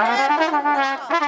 Ah.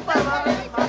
Santa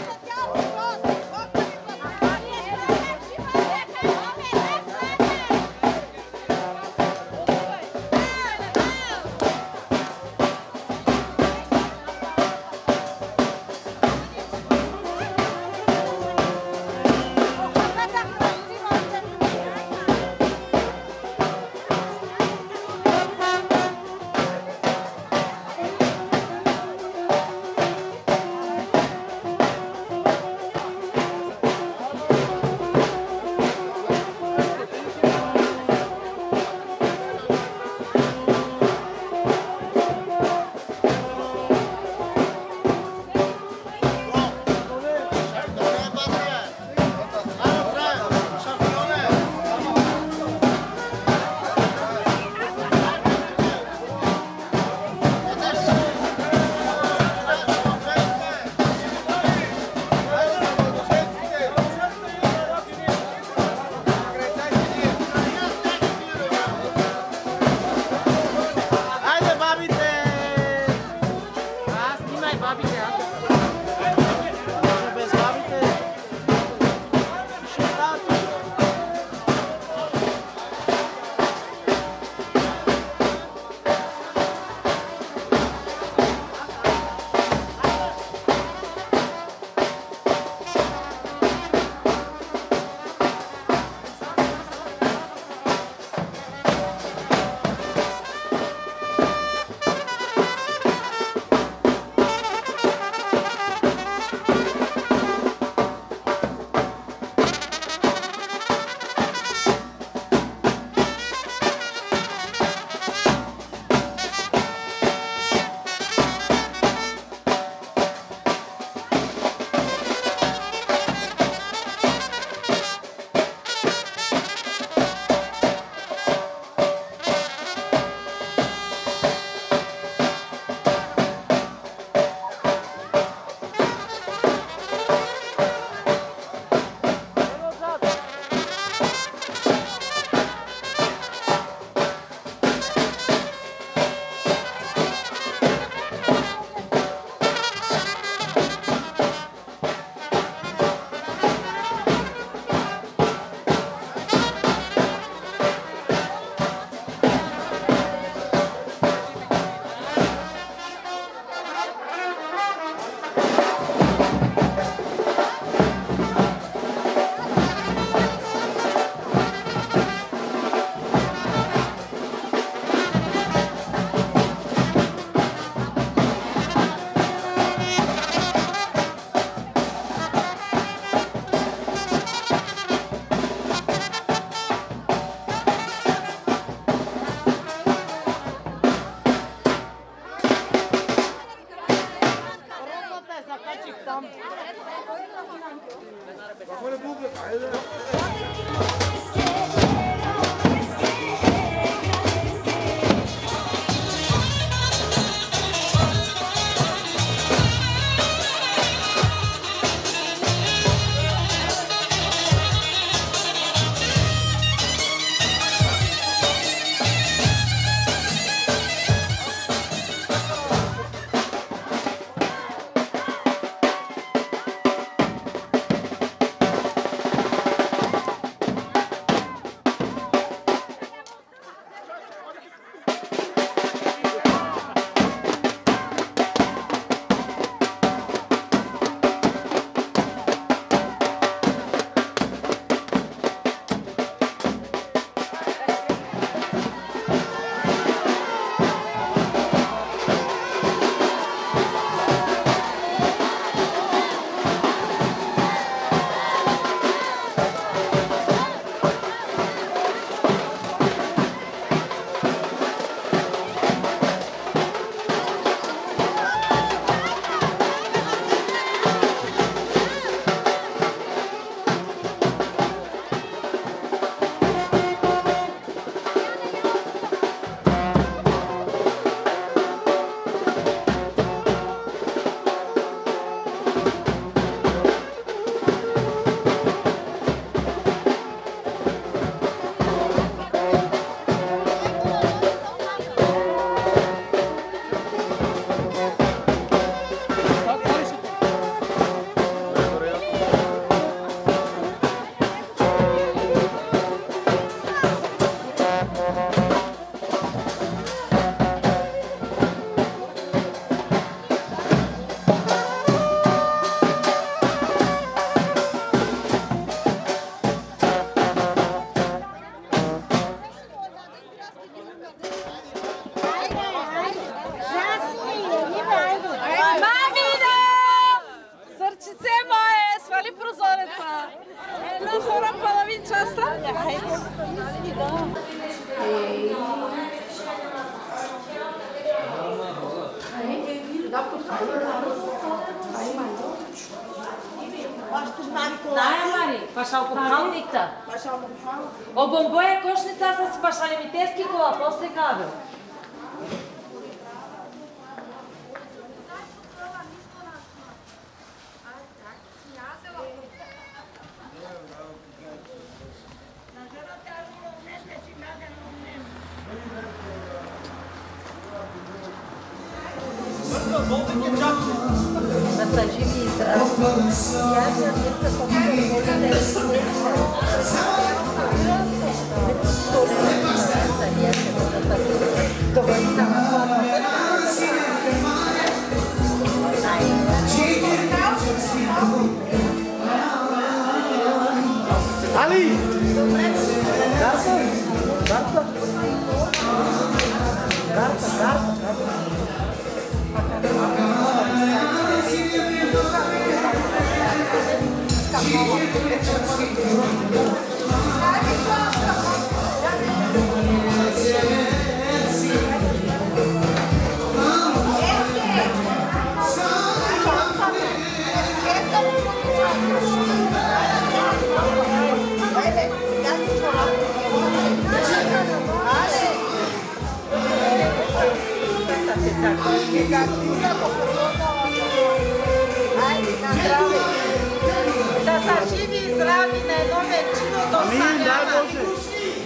na jednom većinu да sanjama.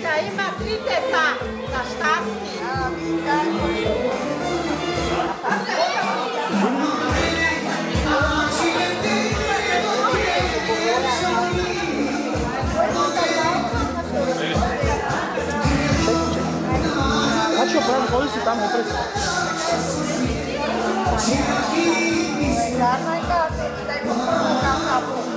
Da ima tri djeca, da šta si? Znači, opravim, ovdje si tamo opravim. Darno je kao, daj po prvom kao kapu.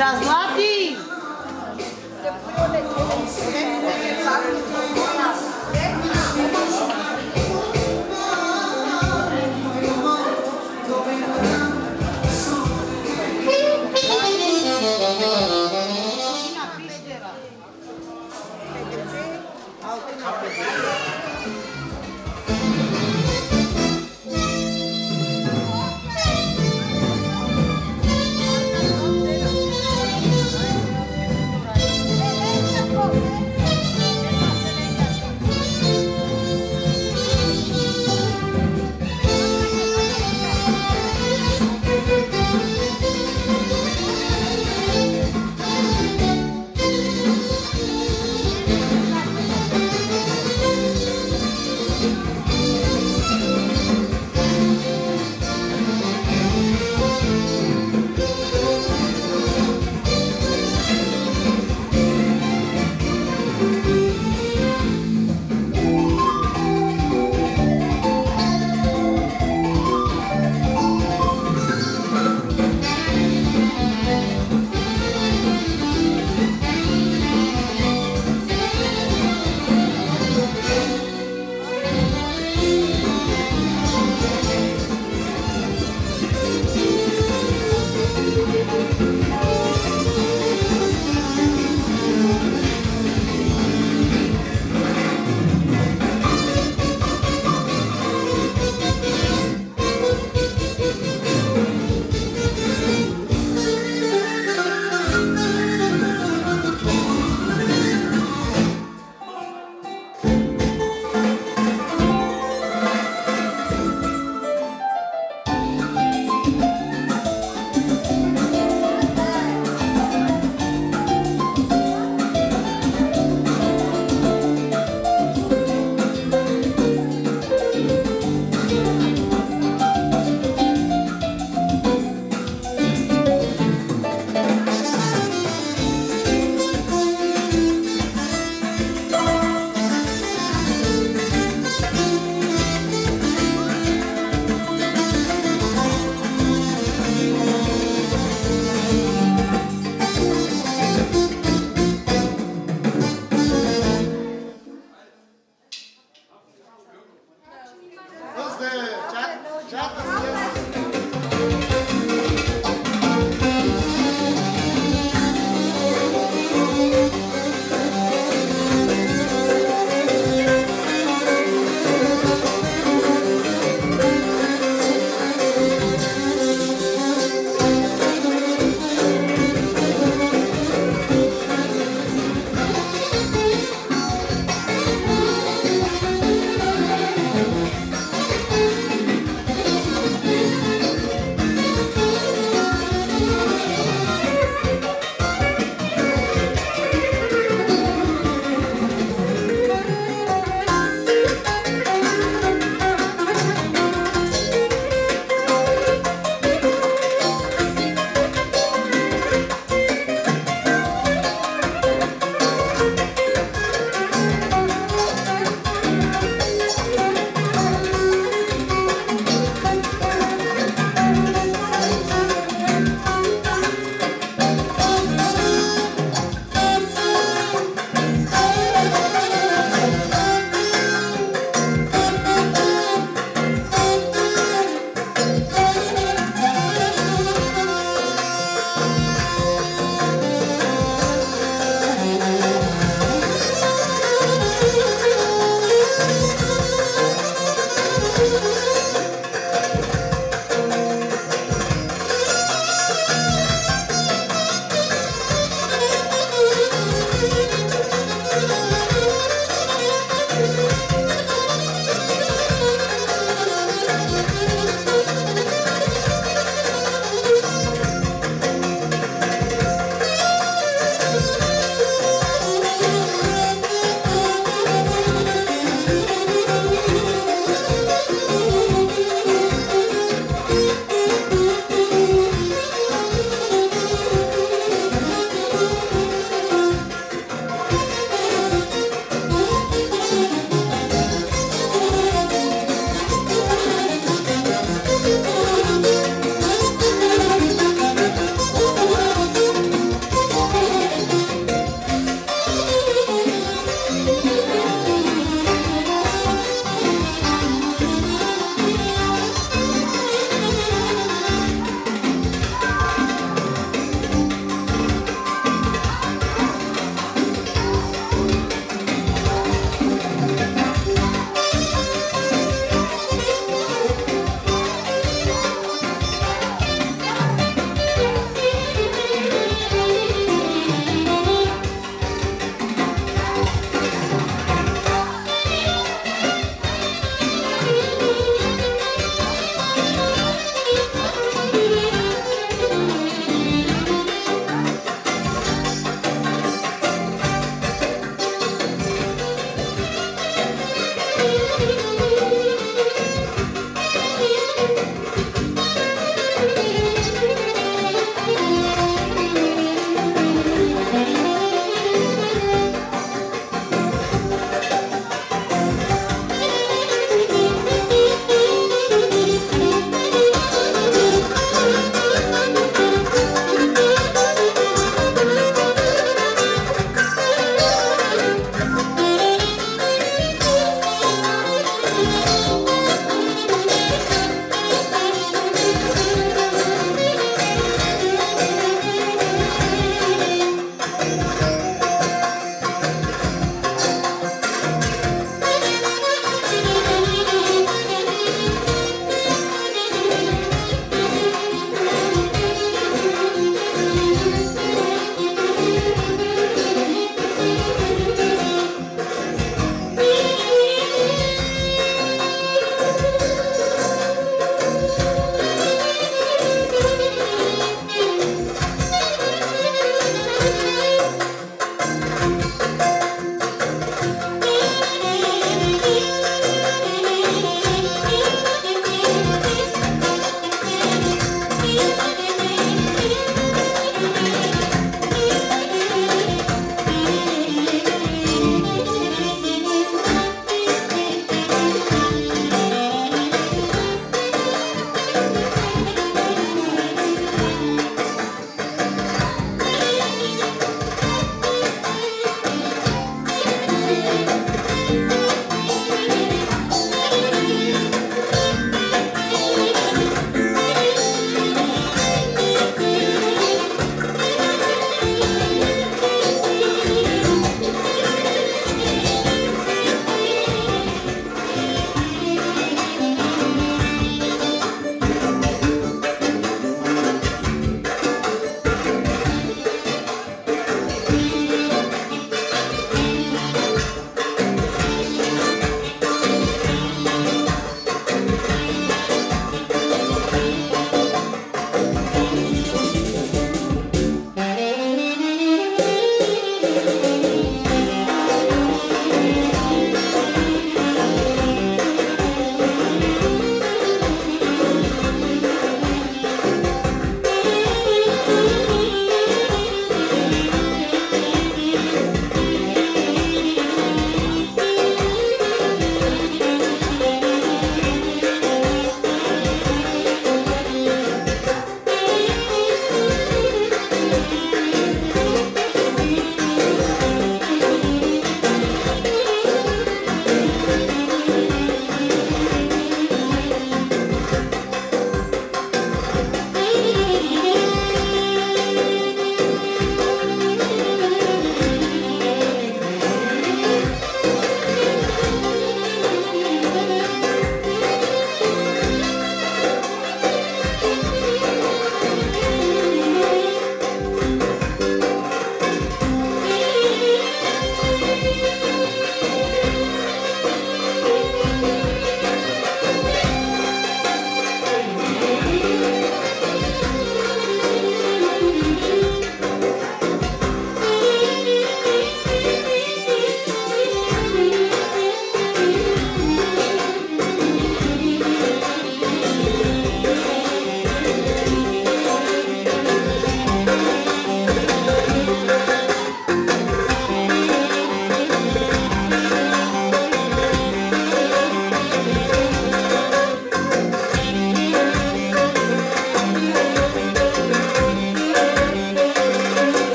Ča zlati!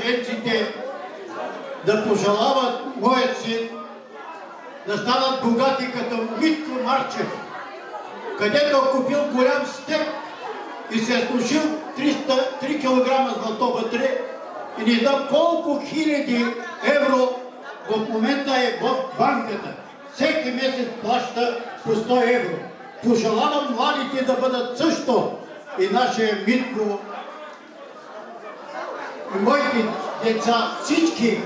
Младоженците, да пожелават моят син да станат богати като Митко Марчев, където е купил голям стек и се е служил 300, 3 кг злато вътре и не знам колко хиляди евро в момента е в банката. Всеки месец плаща по 100 евро. Пожелавам младите да бъдат също и нашия Митко, моите деца, всички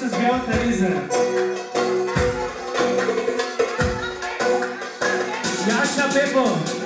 this is Gal Teresa. Yasha Pepo.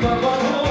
Baba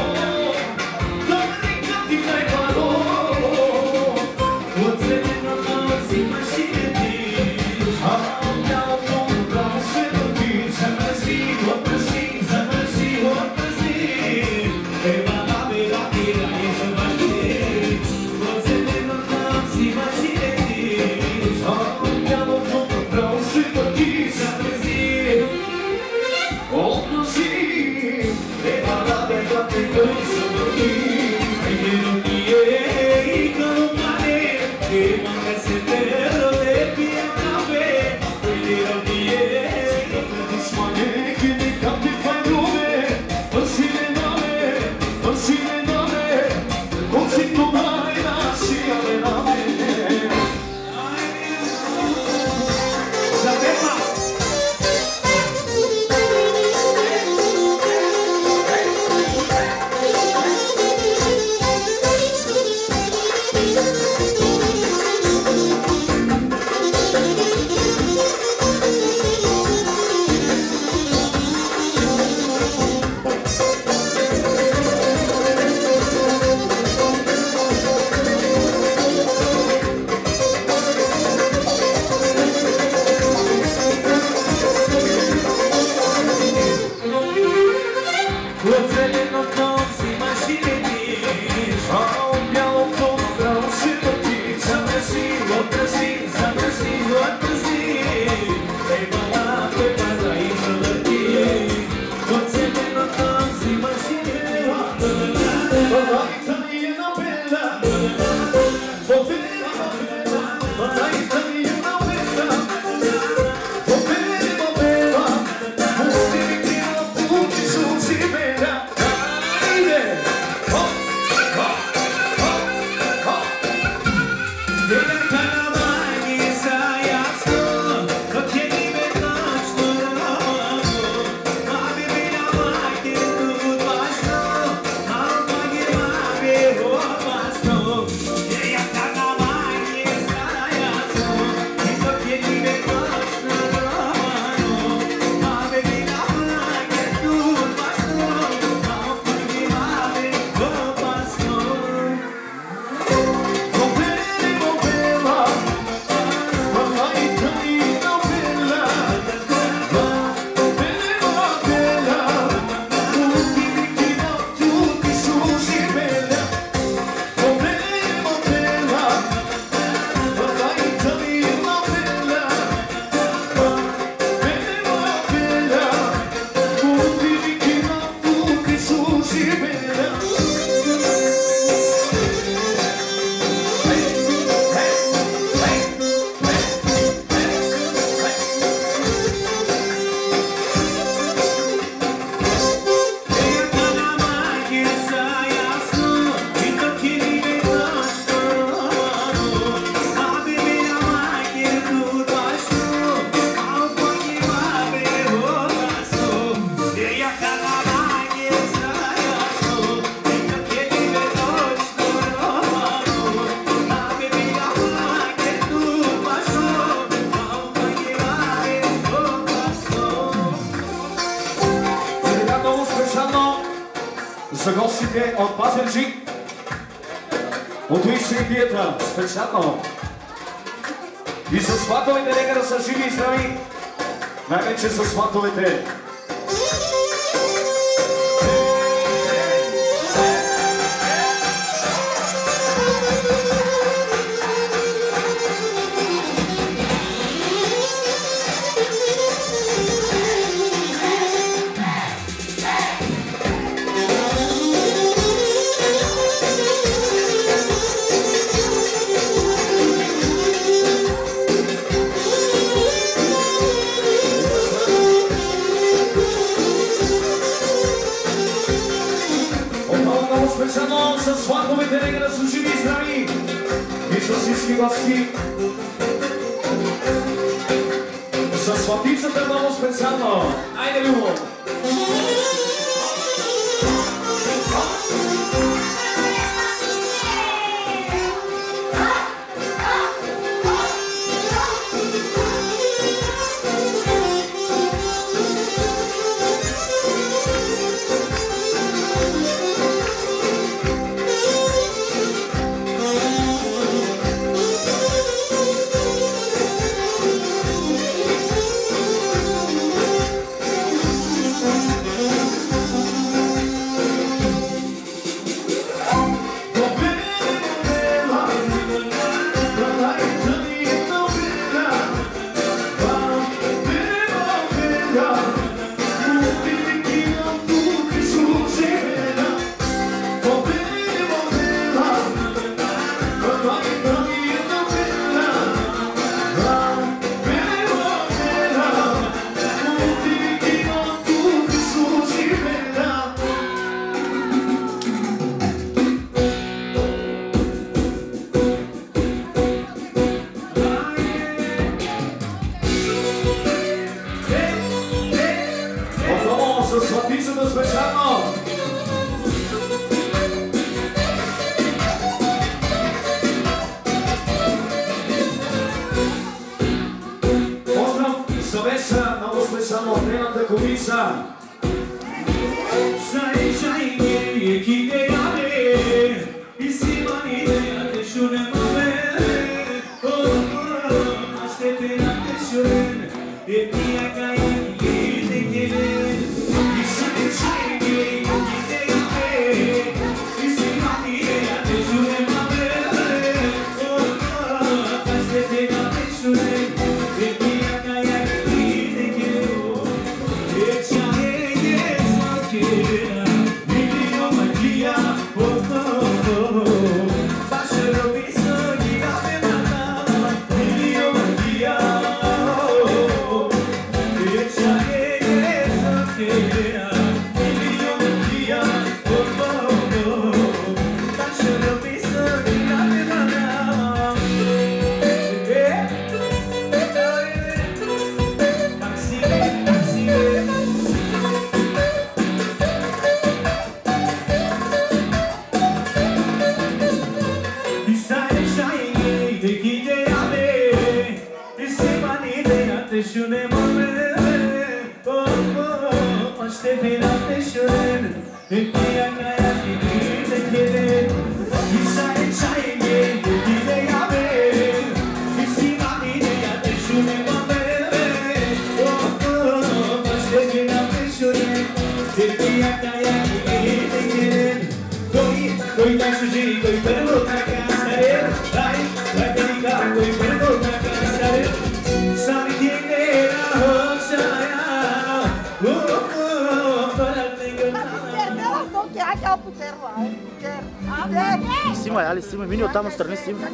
Сима, али Сима, мини оттам отстрани Сима.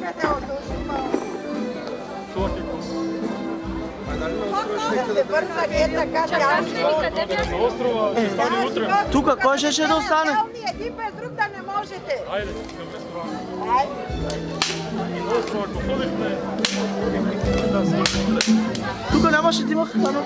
Тук кой ще ще да остане? Един без друг да не можете. Айде, Тук нямаше да има храна.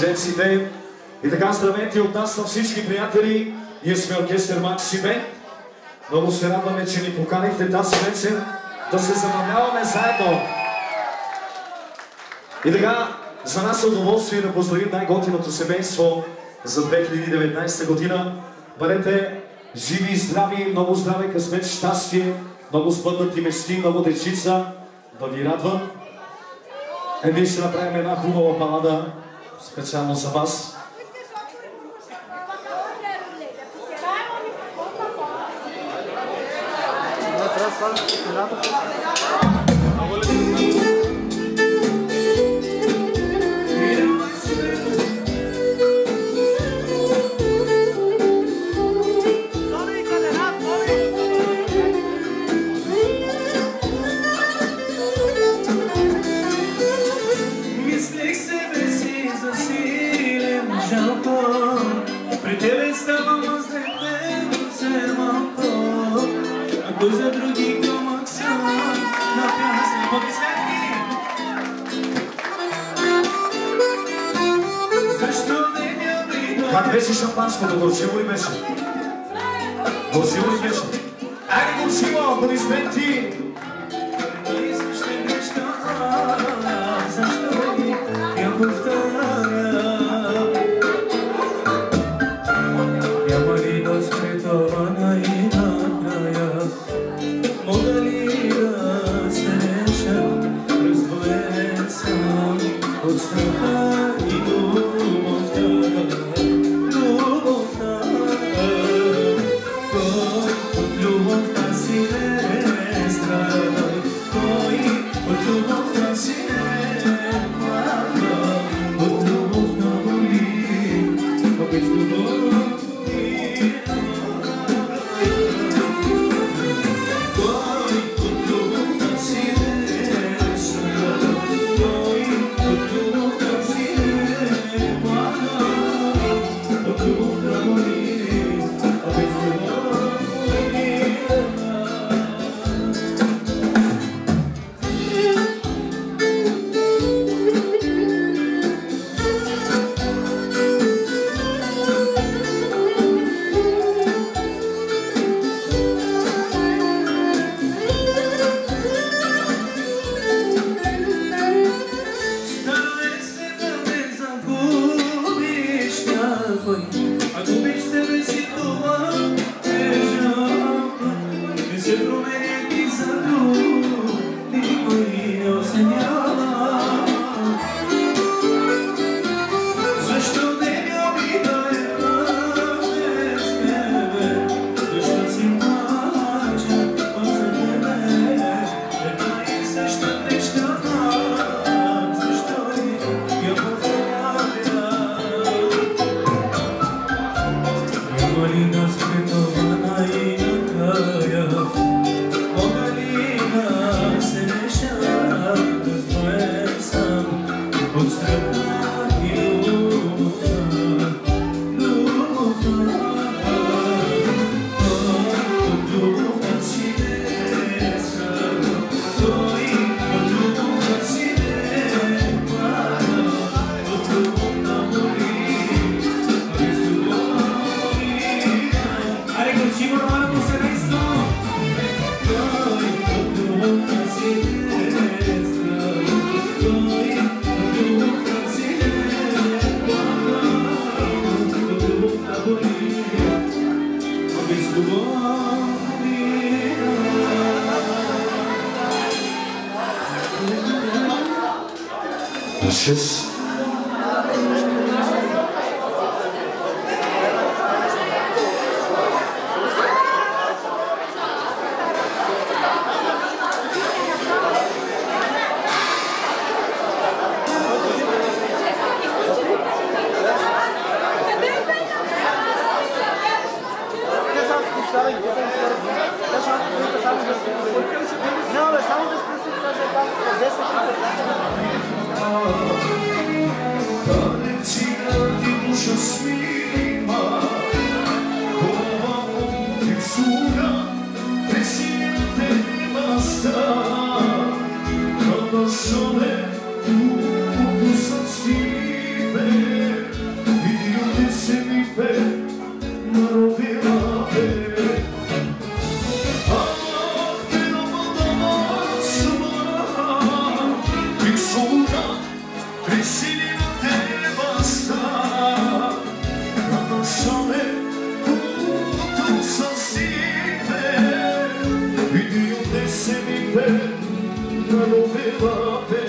Младеженците. И така, здравейте от нас на всички приятели. Ние сме оркестър Максиме. Много се радваме, че ни поканихте тази вечер да се забавляваме заедно. И така, за нас е удоволствие да поздравим най-готиното семейство за 2019 година. Бъдете живи и здрави, много здраве, късмет, щастие, много сбъднати мечти, много дечица да ви радват. Е, ние ще направим една хубава балада специално за вас. Не, трябва ме Как беше шампанското? Горчиво ли беше? Горчиво ли беше? Айде горчиво, аплодисменти! Ten, Ten, Ten,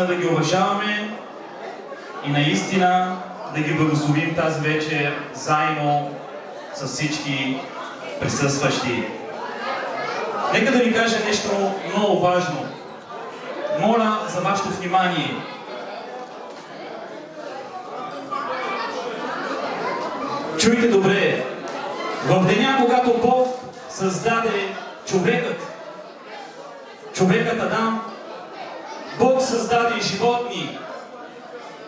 наистина да ги уважаваме и наистина да ги благословим тази вечер заедно с всички присъстващи. Нека да ви кажа нещо много важно. Моля за вашето внимание. Чуйте добре. В деня, когато Бог създаде човекът, човекът Адам, Бог създаде животни.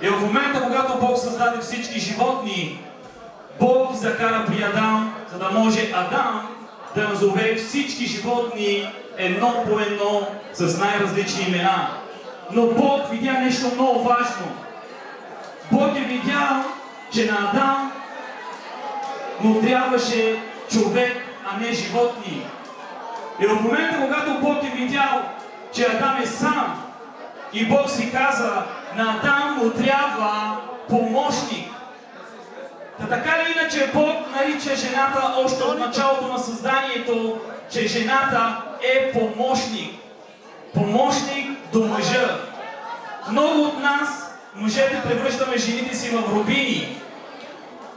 И в момента, когато Бог създаде всички животни, Бог закара при Адам, за да може Адам да назове всички животни едно по едно с най-различни имена. Но Бог видя нещо много важно. Бог е видял, че на Адам му трябваше човек, а не животни. И в момента, когато Бог е видял, че Адам е сам, и Бог си каза, на Адам му трябва помощник. Та така ли иначе Бог нарича жената още от началото на създанието, че жената е помощник. Помощник до мъжа. Много от нас, мъжете, превръщаме жените си в рубини.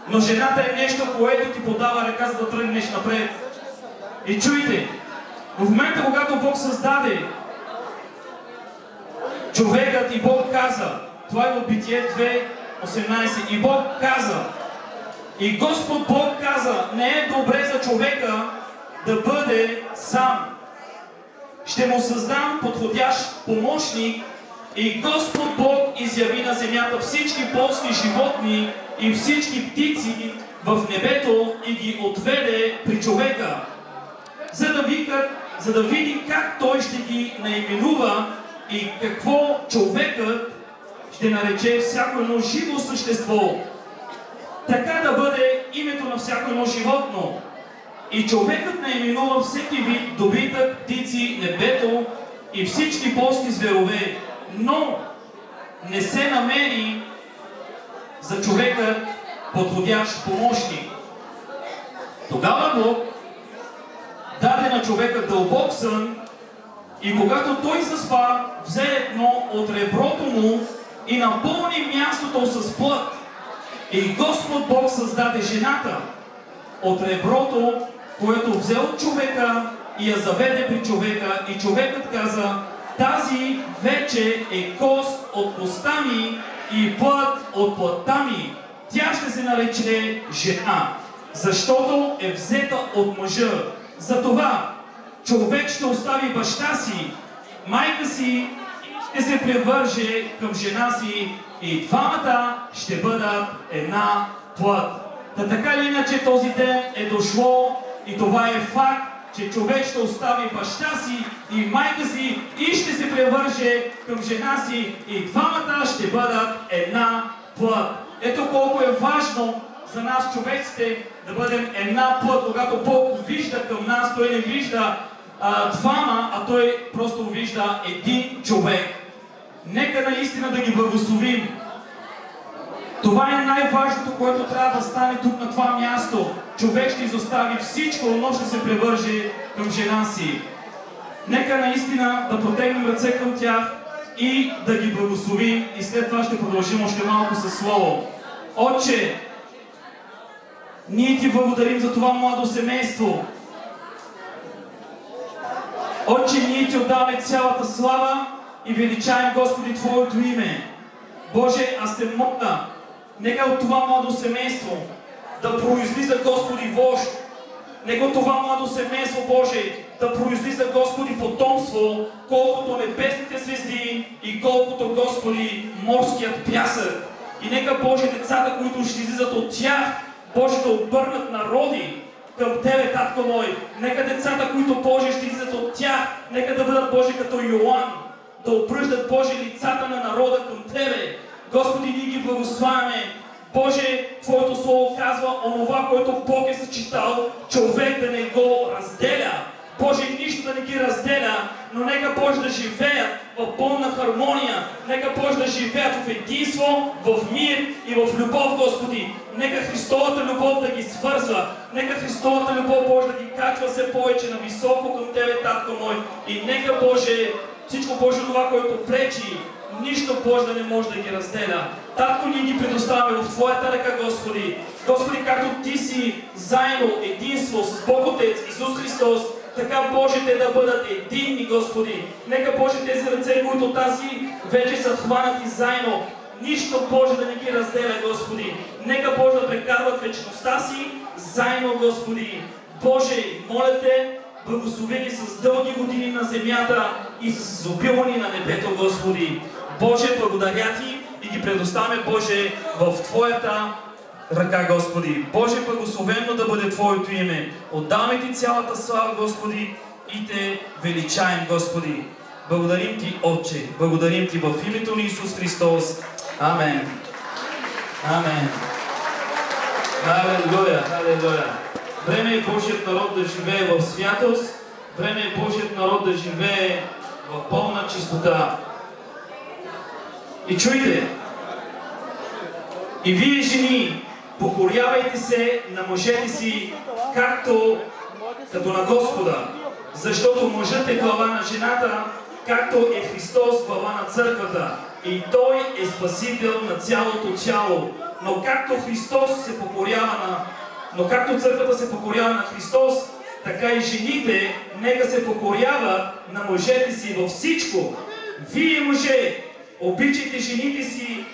Но жената е нещо, което ти подава ръка, за да тръгнеш напред. И чуйте, в момента, когато Бог създаде човекът и Бог каза, това е Битие 2.18, и Бог каза, и Господ Бог каза, не е добре за човека да бъде сам. Ще му създам подходящ помощник и Господ Бог изяви на земята всички полски животни и всички птици в небето и ги отведе при човека, за да, викат, за да види как той ще ги наименува и какво човекът ще нарече всяко едно живо същество. Така да бъде името на всяко едно животно. И човекът наименува всеки вид добитък, птици, небето и всички полски зверове. Но не се намери за човека подходящ помощник. Тогава Бог даде на човека дълбок сън и когато той заспа, взе едно от реброто му и напълни мястото с плът. И Господ Бог създаде жената от реброто, което взе от човека и я заведе при човека. И човекът каза, тази вече е кост от коста ми и плът от плътта ми. Тя ще се нарече жена, защото е взета от мъжа. Затова човек ще остави баща си, майка си ще се превърже към жена си и двамата ще бъдат една плът. Та така ли иначе този ден е дошло и това е факт, че човек ще остави баща си и майка си и ще се превърже към жена си и двамата ще бъдат една плът. Ето колко е важно за нас човеците да бъдем една плът, когато Бог вижда към нас, Той не вижда двама, а Той просто вижда един човек. Нека наистина да ги благословим. Това е най-важното, което трябва да стане тук на това място. Човек ще изостави всичко, но ще се превърже към жена си. Нека наистина да протегнем ръце към тях и да ги благословим и след това ще продължим още малко със Слово. Отче, ние ти благодарим за това младо семейство. Отче, ние ти отдаваме цялата слава и величаем, Господи, Твоето име. Боже, аз те моля, нека от това младо семейство да произлиза, Господи, вожд. Нека това младо семейство, Боже, да произлиза, Господи, потомство, колкото небесните звезди и колкото, Господи, морският пясък. И нека, Боже, децата, които ще излизат от тях, Боже, да обърнат народи към Тебе, Татко мой. Нека децата, които, Боже, ще излизат от тях, нека да бъдат, Боже, като Йоан, да обръждат, Боже, лицата на народа към Тебе. Господи, ние ги благославяме. Боже, Твоето Слово казва онова, което Бог е съчитал, човек да не го разделя. Боже, нищо да не ги разделя, но нека Боже да живеят в пълна хармония. Нека Боже да живеят в единство, в мир и в любов, Господи. Нека Христовата любов да ги свързва. Нека Христовата любов, Боже, да ги качва все повече на високо към Тебе, Татко мой. И нека, Боже, всичко Боже, това, което пречи, нищо Боже да не може да ги разделя. Татко ние ги предоставяме в Твоята ръка, Господи. Господи, както Ти си заедно, единство с Бог Отец, Исус Христос, така Боже те да бъдат единни, Господи. Нека Боже тези ръце, които тази вече са хванати заедно, нищо Боже да не ги разделя, Господи. Нека Боже да прекарват вечността си заедно, Господи. Боже, моля Те, благослови ги с дълги години на земята и с изобилване на небето, Господи. Боже, благодаря Ти и ги предоставяме, Боже, в Твоята ръка, Господи. Боже, благословено да бъде Твоето име. Отдаваме Ти цялата слава, Господи, и Те величаем, Господи. Благодарим Ти, Отче. Благодарим Ти в името на Исус Христос. Амен. Амен. Халелуя, халелуя. Време е Божият народ да живее в святост. Време е Божият народ да живее в пълна чистота. И чуйте, и вие жени, покорявайте се на мъжете си, както като на Господа. Защото мъжът е глава на жената, както е Христос глава на църквата. И Той е спасител на цялото тяло. Но както Христос се покорява на... Но както църквата се покорява на Христос, така и жените нека се покоряват на мъжете си във всичко. Вие, мъже, обичайте жените си,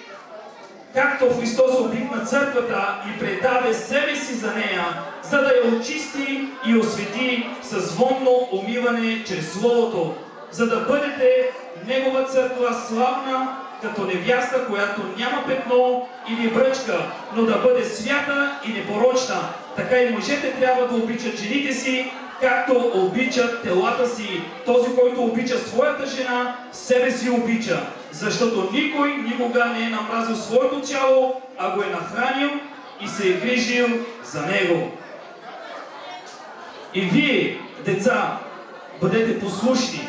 както Христос обикна църквата и предаде себе си за нея, за да я очисти и освети с вонно умиване чрез Словото, за да бъдете Негова църква славна, като невяста, която няма петно или бръчка, но да бъде свята и непорочна. Така и мъжете трябва да обичат жените си, както обичат телата си. Този, който обича своята жена, себе си обича. Защото никой никога не е намразил своето тяло, а го е нахранил и се е грижил за него. И вие, деца, бъдете послушни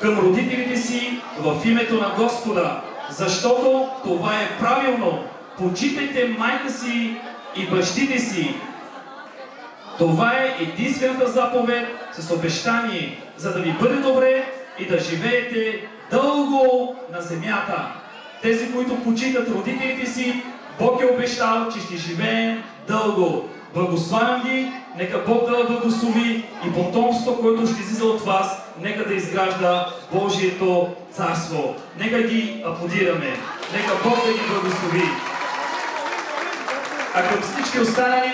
към родителите си в името на Господа, защото това е правилно. Почитайте майка си и бащите си. Това е единствената заповед с обещание, за да ви бъде добре и да живеете дълго на земята. Тези, които почитат родителите си, Бог е обещал, че ще живеем дълго. Благославям ги, нека Бог да благослови и потомство, което ще излиза от вас, нека да изгражда Божието царство. Нека ги аплодираме. Нека Бог да ги благослови. А към всички останали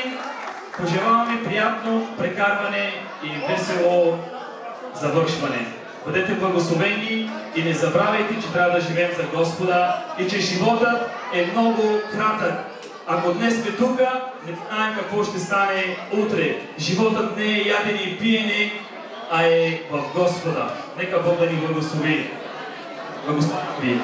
пожелаваме приятно прекарване и весело завършване. Бъдете благословени и не забравяйте, че трябва да живеем за Господа и че животът е много кратък. Ако днес сме тук, не знаем какво ще стане утре. Животът не е ядене и пиене, а е в Господа. Нека Бог да ни благослови. Благослови.